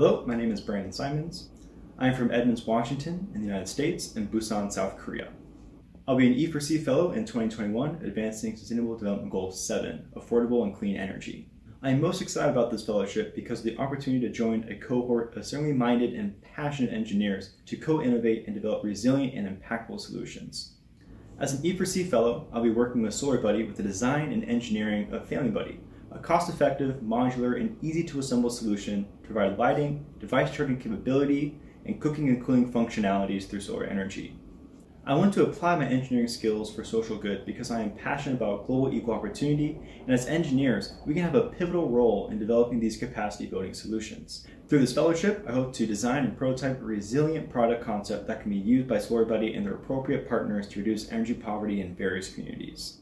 Hello, my name is Brandon Simons. I am from Edmonds, Washington, in the United States, and Busan, South Korea. I'll be an E4C Fellow in 2021, advancing Sustainable Development Goal 7, Affordable and Clean Energy. I am most excited about this fellowship because of the opportunity to join a cohort of certainly minded and passionate engineers to co-innovate and develop resilient and impactful solutions. As an E4C Fellow, I'll be working with SolarBuddy with the design and engineering of Family Buddy, a cost-effective, modular, and easy-to-assemble solution to provide lighting, device charging capability, and cooking and cooling functionalities through solar energy. I want to apply my engineering skills for social good because I am passionate about global equal opportunity, and as engineers, we can have a pivotal role in developing these capacity building solutions. Through this fellowship, I hope to design and prototype a resilient product concept that can be used by SolarBuddy and their appropriate partners to reduce energy poverty in various communities.